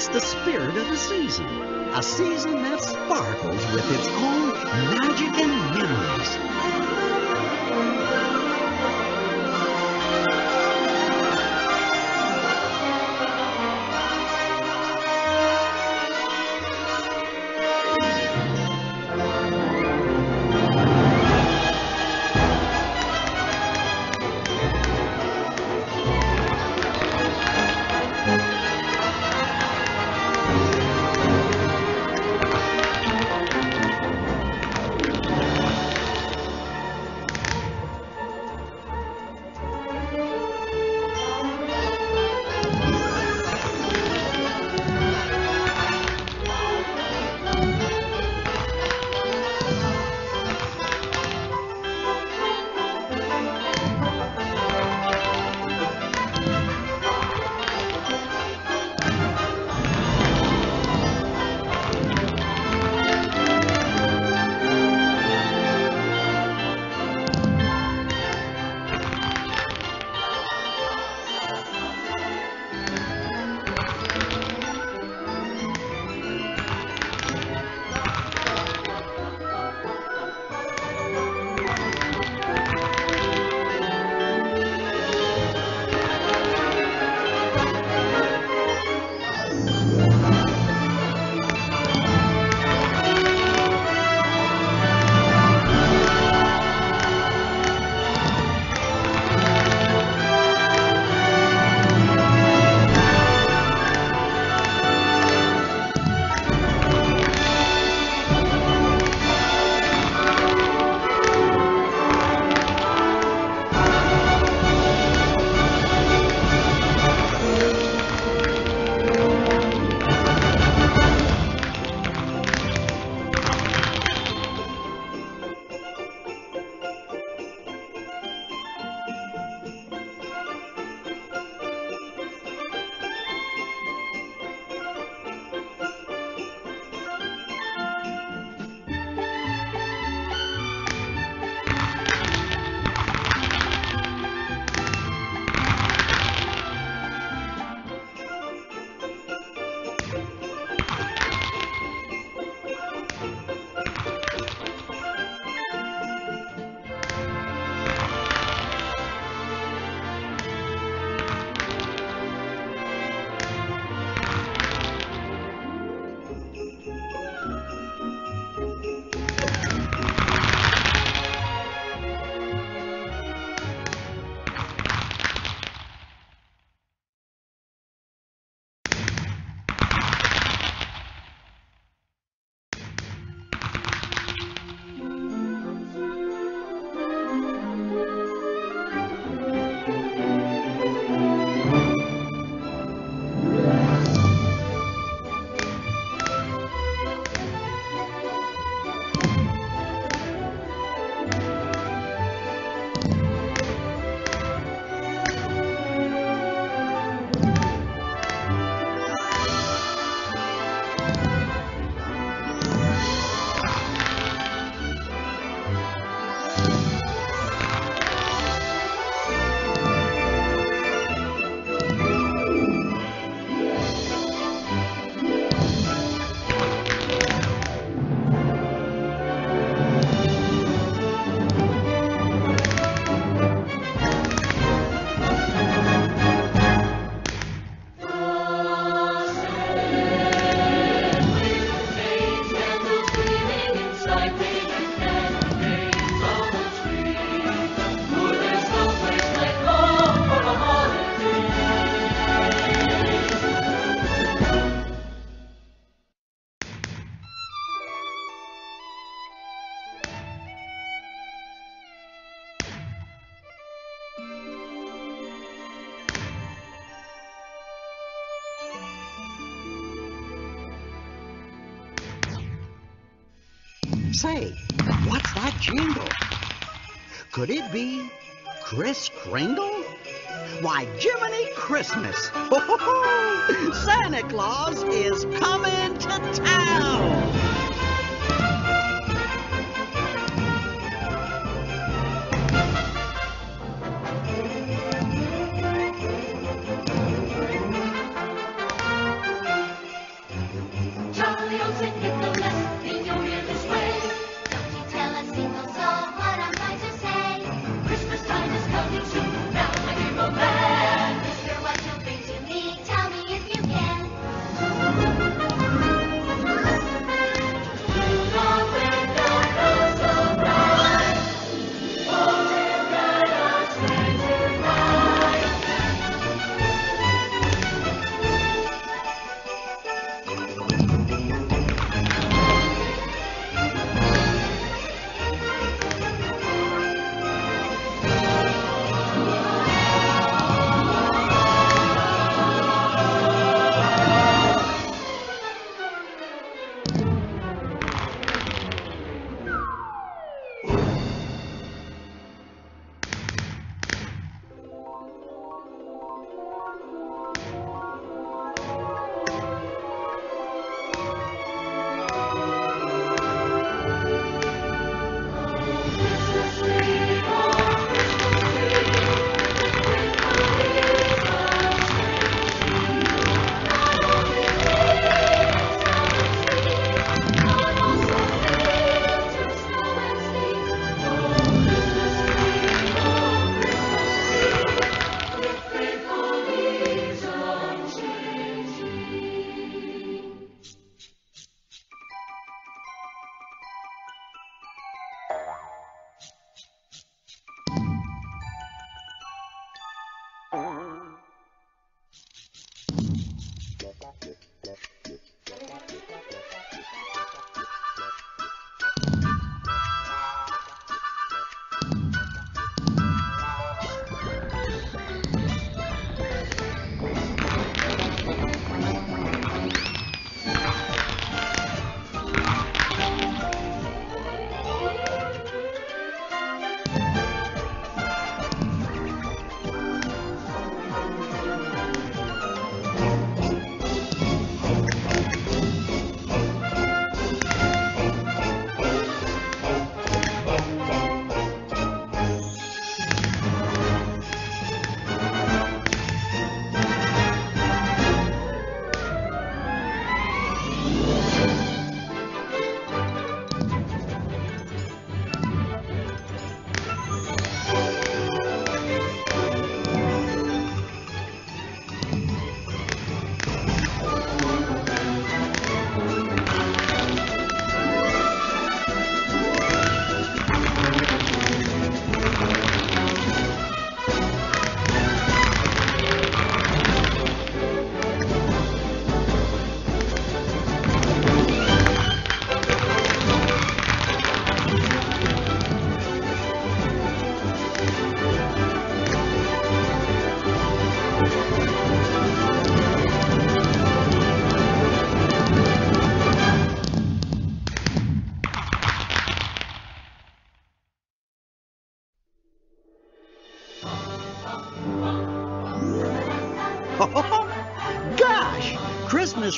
it's the spirit of the season. A season that sparkles with its own magic and memories. Say, what's that jingle? Could it be Kris Kringle? Why, Jiminy Christmas! Ho, ho, ho! Santa Claus is coming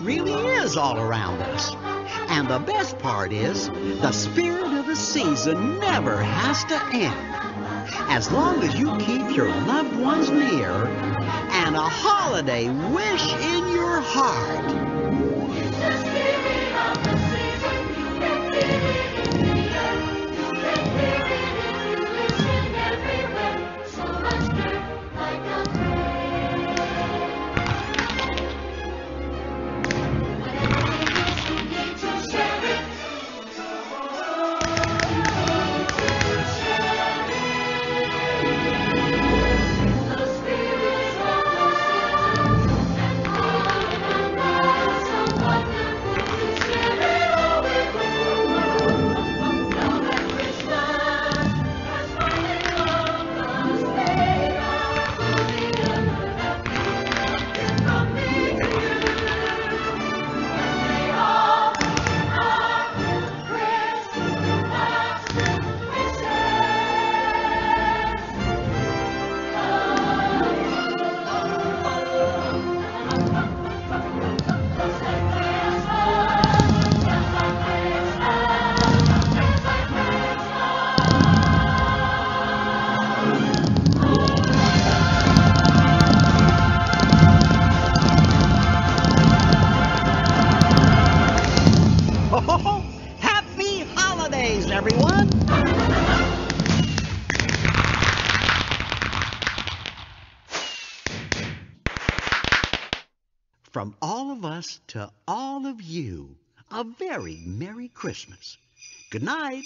Really is all around us. And the best part is, the spirit of the season never has to end. As long as you keep your loved ones near and a holiday wish in your heart. From all of us to all of you, a very Merry Christmas. Good night.